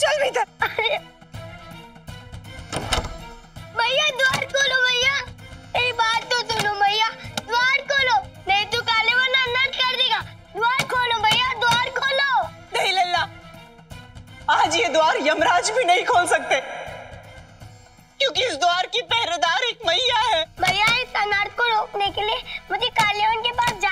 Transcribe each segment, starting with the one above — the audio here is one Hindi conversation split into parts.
चल भीतर भैया द्वार खोलो भैया। मेरी बात तो सुनो भैया द्वार खोलो। नहीं तो काले वाला अंदर कर देगा। द्वार खोलो भैया द्वार खोलो। नहीं लल्ला आज ये द्वार यमराज भी नहीं खोल सकते। क्योंकि इस द्वार की पहरेदार एक मैया है। भैया इस अनाथ को रोकने के लिए मुझे कालेवन के पास जाना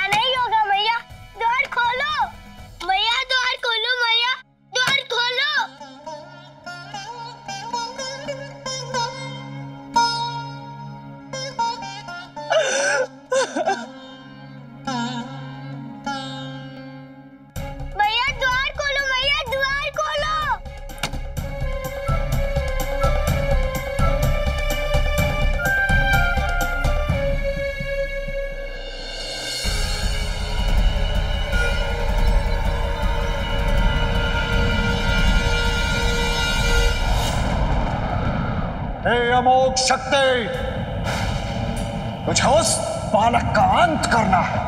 शक्ति। मुझे उस बालक का अंत करना है।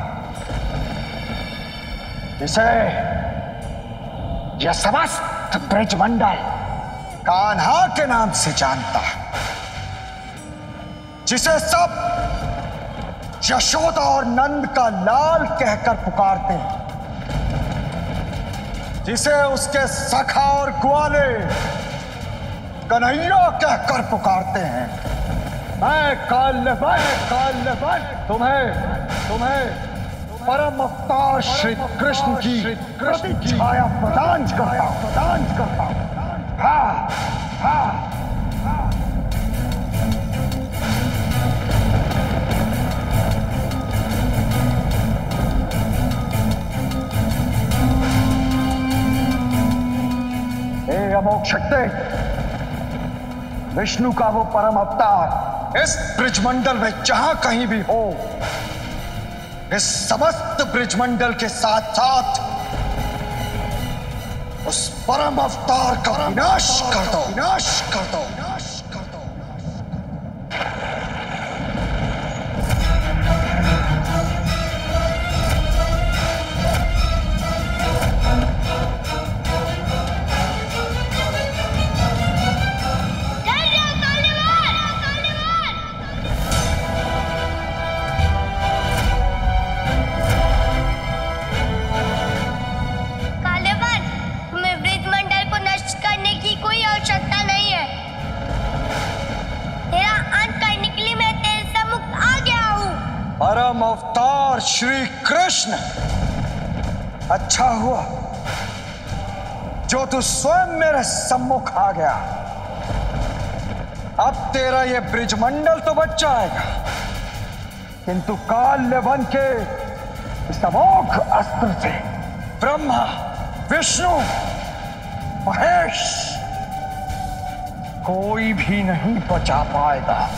जिसे यह समस्त ब्रजमंडल कान्हा के नाम से जानता है, जिसे सब यशोदा और नंद का लाल कहकर पुकारते हैं, जिसे उसके सखा और ग्वाले कन्हैया कहकर पुकारते हैं? मैं काल्यवन काल्यवन तुम्हें तुम्हें परम अवतार श्री कृष्ण की प्रति छाया प्रदान करता प्रदान करता हूँ। हाँ हाँ। अमोघ शक्ति विष्णु का वो परम अवतार इस ब्रिजमंडल में जहाँ कहीं भी हो इस समस्त ब्रिजमंडल के साथ साथ उस परम अवतार का विनाश कर दो। विनाश कर दो। अच्छा हुआ। जो तू स्वयं मेरे सम्मुख आ गया। अब तेरा ये ब्रिजमंडल तो बच जाएगा। किंतु काल्यवन के इस अस्त्र से ब्रह्मा, विष्णु, महेश कोई भी नहीं बचा पाएगा।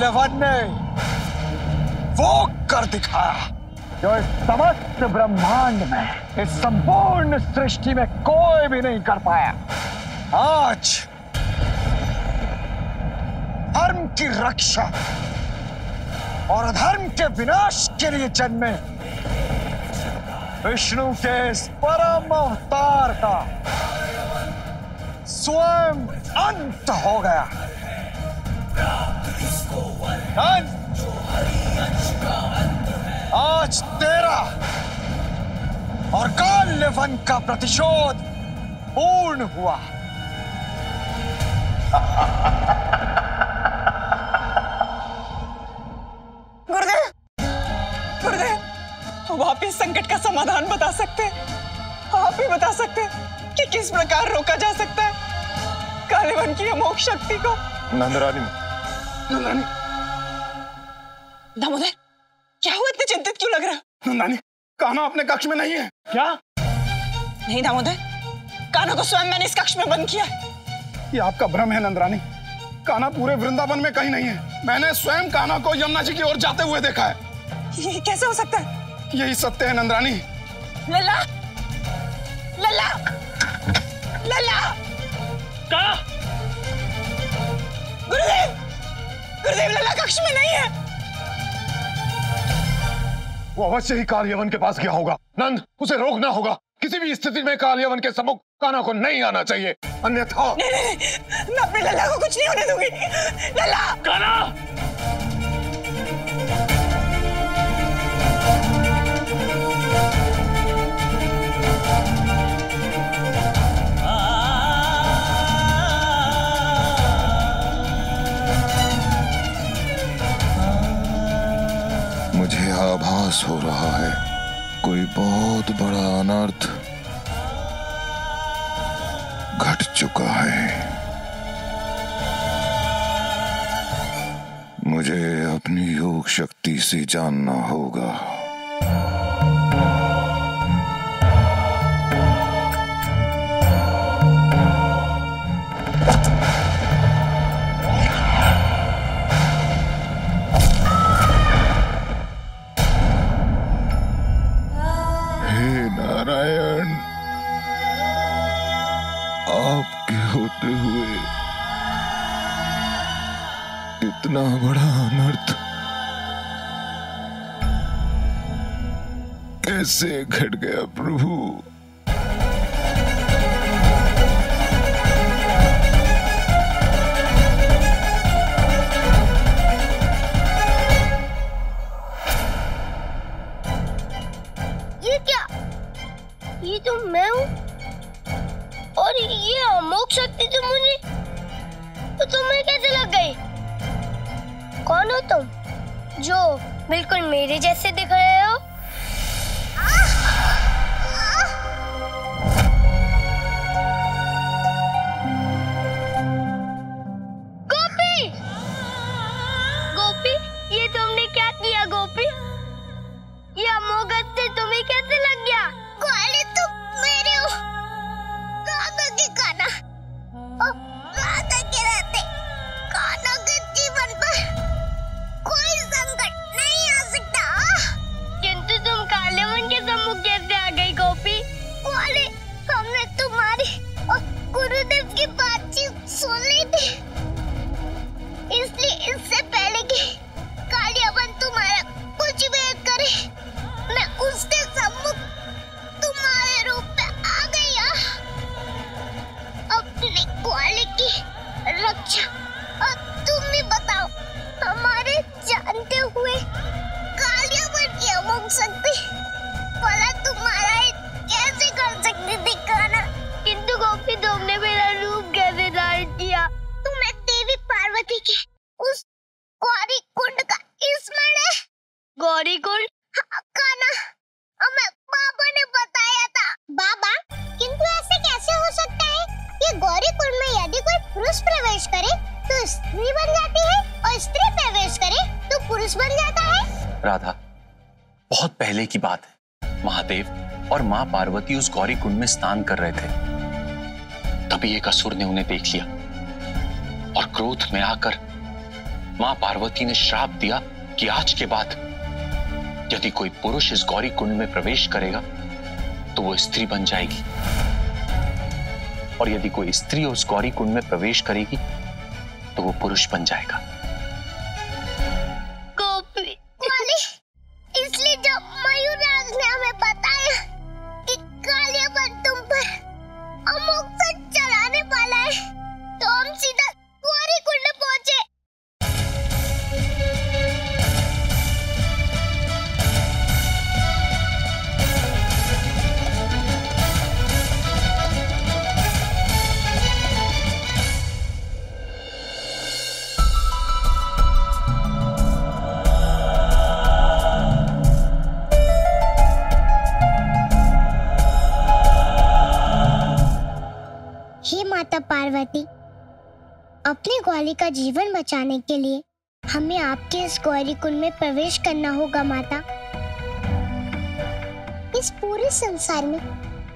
आज ने वो कर दिखाया। जो इस समस्त ब्रह्मांड में, इस संपूर्ण सृष्टि में कोई भी नहीं कर पाया। आज धर्म की रक्षा और अधर्म के विनाश के लिए जन्मे विष्णु के इस परम अवतार का स्वयं अंत हो गया। आज तेरा और काल्यवन का प्रतिशोध पूर्ण हुआ। गुरुदेव गुरुदेव आप इस संकट का समाधान बता सकते हैं। आप ही बता सकते हैं कि किस प्रकार रोका जा सकता है। काले वन की अमोघ शक्ति को। नंदरानी नंदानी दामोदर क्या हुआ इतने चिंतित क्यों लग रहा है? नंदानी कान्हा अपने कक्ष में नहीं है। क्या? नहीं दामोदर कान्हा को स्वयं मैंने इस कक्ष में बंद किया ये आपका भ्रम है नंदरानी। कान्हा पूरे वृंदावन में कहीं नहीं है। मैंने स्वयं कान्हा को यमुना जी की ओर जाते हुए देखा है। ये कैसे हो सकता है? यही सत्य है नंदरानी। लल्ला लल्ला लल्ला का? गुरुदेव गुरुदेव लल्ला कक्ष में नहीं है। वो अवश्य ही कालियवन के पास गया होगा। नंद उसे रोकना होगा। किसी भी स्थिति में कालियवन के समुख काना को नहीं आना चाहिए। अन्यथा नहीं नहीं नहीं मैं अपने लल्ला को कुछ नहीं होने दूँगी। लल्ला! काना हो रहा है। कोई बहुत बड़ा अनर्थ घट चुका है। मुझे अपनी योग शक्ति से जानना होगा। कैसे घट गया, प्रभु। ये क्या? ये तो मैं हूँ। और ये अमोक शक्ति तो मुझे तो तुम्हें कैसे लग गई? कौन हो तुम? जो बिल्कुल मेरे जैसे दिख रहे गुरुदेव की बातचीत सुन ली राधा बहुत पहले की बात है। महादेव और माँ पार्वती उस गौरी कुंड में स्नान कर रहे थे। तभी एक असुर ने उन्हें देख लिया और क्रोध में आकर माँ पार्वती ने श्राप दिया कि आज के बाद यदि कोई पुरुष इस गौरी कुंड में प्रवेश करेगा तो वो स्त्री बन जाएगी। और यदि कोई स्त्री उस गौरी कुंड में प्रवेश करेगी तो वो पुरुष बन जाएगा। पार्वती, अपने ग्वाली का जीवन बचाने के लिए हमें आपके इस गौरी कुंड में प्रवेश करना होगा, माता। इस पूरे संसार में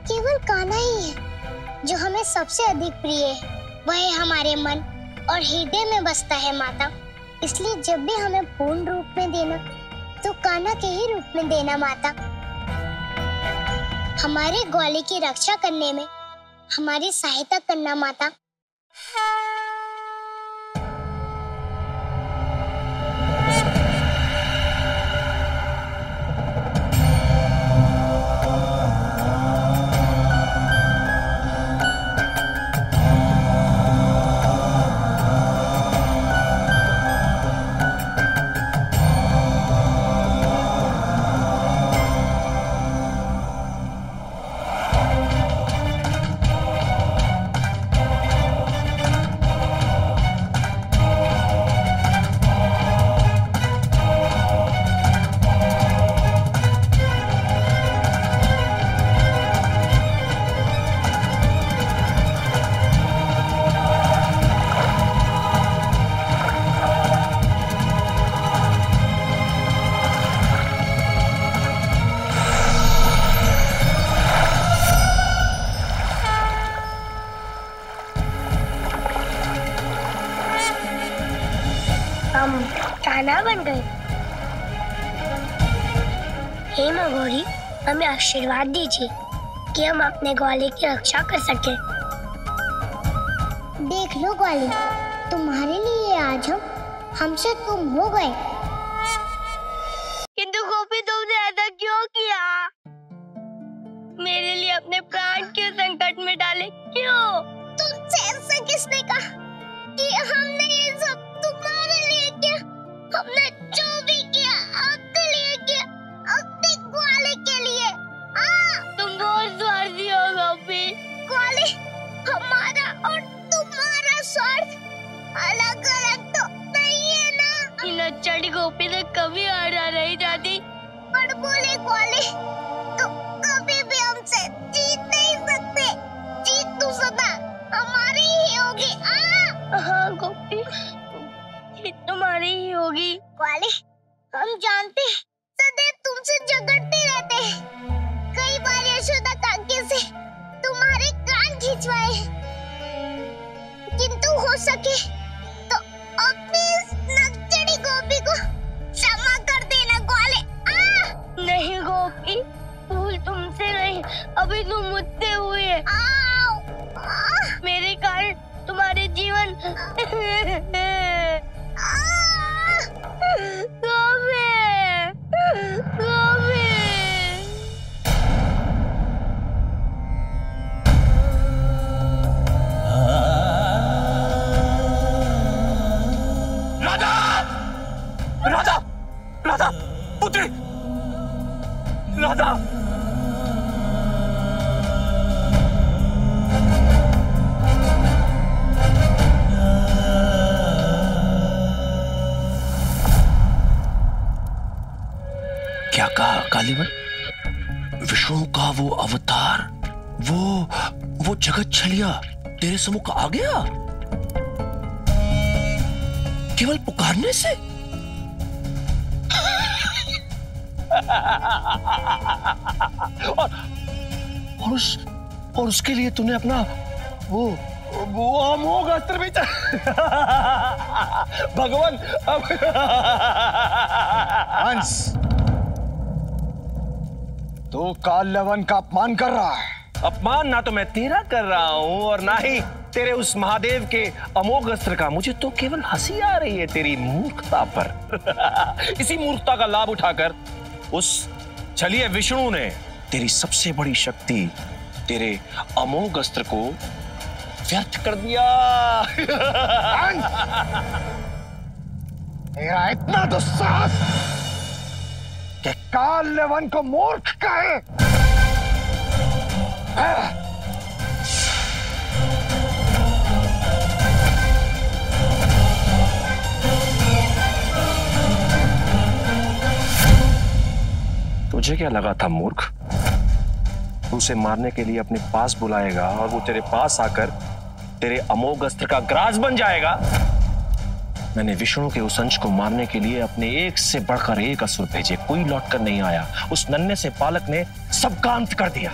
केवल कान्हा ही है, जो हमें सबसे अधिक प्रिय है। वह हमारे मन और हृदय में बसता है, माता। इसलिए जब भी हमें पूर्ण रूप में देना तो काना के ही रूप में देना, माता। हमारे ग्वाले की रक्षा करने में हमारी सहायता करना माता। आशीर्वाद दीजिए कि हम अपने ग्वाले की रक्षा कर सके। देख लो ग्वाले तुम्हारे लिए आज हम हमसे तुम हो गए। किंतु गोपी तुमने ऐसा क्यों किया? मेरे लिए अपने प्राण क्यों संकट में डाले? क्यों? तुमसे ऐसा किसने कहा कि हमने ये सब तुम्हारे लिए किया? हमने जो भी स्वार्थ अलग अलग तो नहीं है ना। इन अच्छड़ी गोपी ने कभी हारा नहीं जाती। पर बोले ग्वाले तो कभी भी हमसे जीत नहीं सकते। जीत तो सदा हमारी ही होगी। हाँ हाँ गोपी ये तुम्हारी ही होगी। ग्वाले हम जानते हैं सदैव तुमसे झगड़ते रहते हैं। कई बार यशोदा काके से तुम्हारे कान खिंचवाए हैं। सके तो इस नकचड़ी गोपी को क्षमा कर देना ग्वाले। आ! नहीं गोपी भूल तुमसे नहीं अभी तुम मुझसे हुई है मेरे कारण तुम्हारे जीवन तेरे सम्मुख आ गया? केवल पुकारने से? और, और उस और उसके लिए तूने अपना वो वो अमोघ अस्त्र भगवान हंस। तू काल लवन का अपमान कर रहा है। अपमान ना तो मैं तेरा कर रहा हूँ और ना ही तेरे उस महादेव के अमोघ अस्त्र का। मुझे तो केवल हँसी आ रही है तेरी मूर्खता पर। इसी मूर्खता का लाभ उठाकर उस छलिए विष्णु ने तेरी सबसे बड़ी शक्ति, तेरे अमोघ अस्त्र को व्यर्थ कर दिया। तेरा इतना दुस्साहस कि काल लवन को मूर्ख कहे। तुझे क्या लगा था मूर्ख? तू उसे मारने के लिए अपने पास बुलाएगा और वो तेरे पास आकर तेरे अमोघ अस्त्र का ग्रास बन जाएगा। मैंने विष्णु के उस अंश को मारने के लिए अपने एक से बढ़कर एक असुर भेजे। कोई लौटकर नहीं आया। उस नन्हे से बालक ने सबका अंत कर दिया।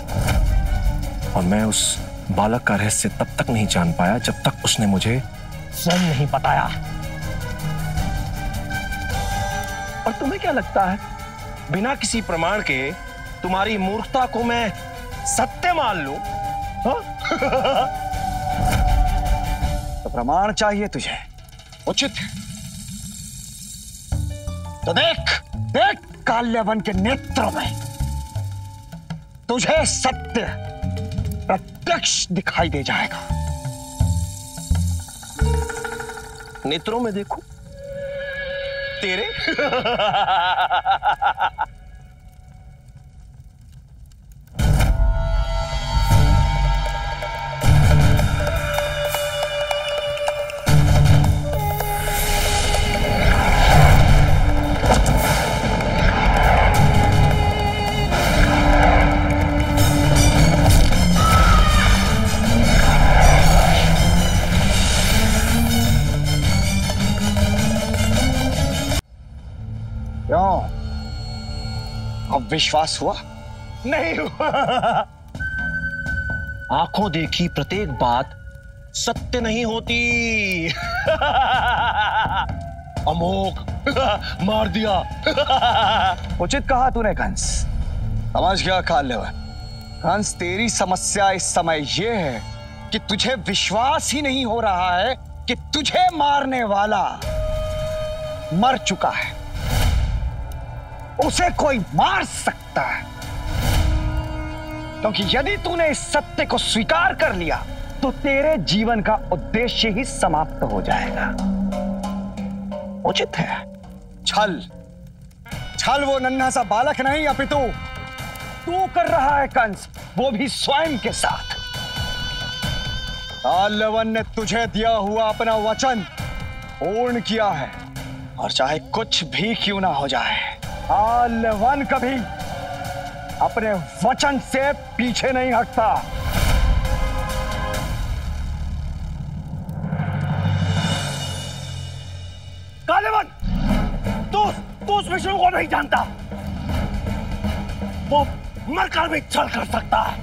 और मैं उस बालक का रहस्य तब तक नहीं जान पाया जब तक उसने मुझे स्वयं नहीं बताया। और तुम्हें क्या लगता है? बिना किसी प्रमाण के तुम्हारी मूर्खता को मैं सत्य मान लू? हाँ? तो प्रमाण चाहिए तुझे। उचित। तो देख देख काल्यवन के नेत्रों में। तुझे सत्य प्रत्यक्ष दिखाई दे जाएगा। नेत्रों में देखो। तेरे? विश्वास हुआ? नहीं हुआ। आँखों देखी प्रत्येक बात सत्य नहीं होती। अमोक मार दिया। उचित कहा तूने कंस। समझ गया काल्यवन कंस तेरी समस्या इस समय यह है कि तुझे विश्वास ही नहीं हो रहा है कि तुझे मारने वाला मर चुका है। उसे कोई मार सकता है। क्योंकि यदि तूने इस सत्य को स्वीकार कर लिया तो तेरे जीवन का उद्देश्य ही समाप्त हो जाएगा। उचित है। छल। छल वो नन्हा सा बालक नहीं, अपितु। तू कर रहा है कंस, वो भी स्वयं के साथ। काल्यवन ने तुझे दिया हुआ अपना वचन पूर्ण किया है, और चाहे कुछ भी क्यों ना हो जाए काल्यवन कभी अपने वचन से पीछे नहीं हटता। कालेवन, तू तू उस विष्णु को नहीं जानता। वो मरकर भी छल कर सकता है।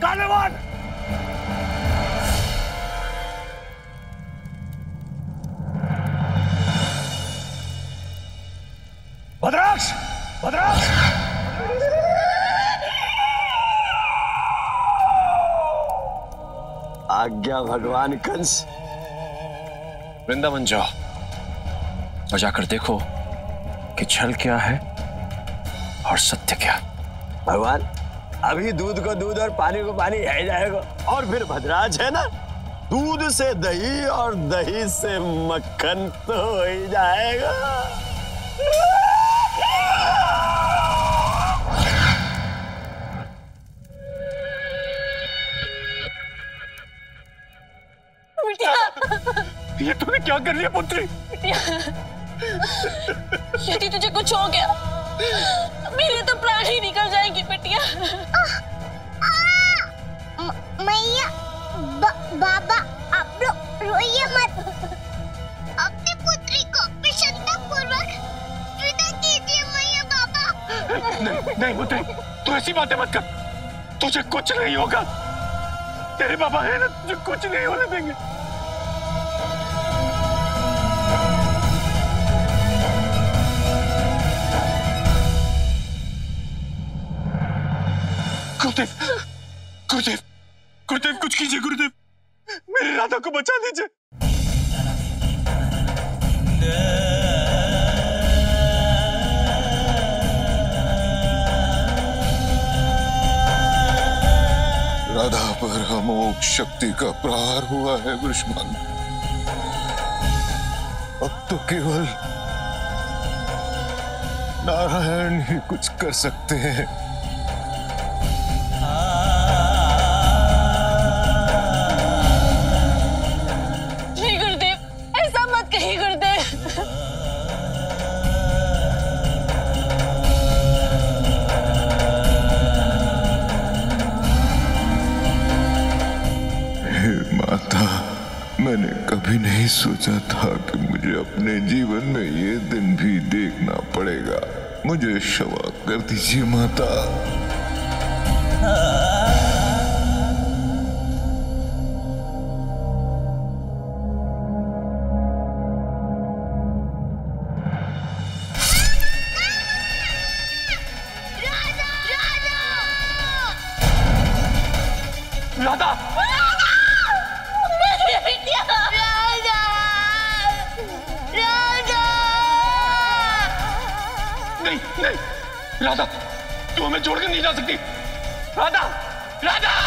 काल्यवन आज्ञा भगवान कंस। वृंदावन जाओ। और जाकर देखो कि छल क्या है और सत्य क्या। भगवान अभी दूध को दूध और पानी को पानी है जाएगा। और फिर भद्राज है ना दूध से दही और दही से मक्खन तो हो ही जाएगा। ये तूने क्या कर लिया पुत्री? यदि तुझे कुछ हो गया मेरे तो प्राण ही निकल जाएँगे बिटिया मैया बा- बाबा आप रो, रोइए मत। अपनी पुत्री को प्रसन्नता पूर्वक विदा कीजिए मैया बाबा। नहीं नहीं पुत्री तू ऐसी बातें मत कर। तुझे कुछ नहीं होगा। तेरे बाबा है ना तुझे कुछ नहीं होने देंगे। गुरुदेव गुरुदेव, कुछ कीजिए, गुरुदेव। मेरे राधा को बचा दीजिए राधा पर अमोघ शक्ति का प्रहार हुआ है वृषमान अब तो केवल नारायण ही कुछ कर सकते हैं। सोचा था कि मुझे अपने जीवन में ये दिन भी देखना पड़ेगा। मुझे क्षमा कर दीजिए माता। राधा नहीं राधा तू हमें छोड़ के नहीं जा सकती? राधा राधा!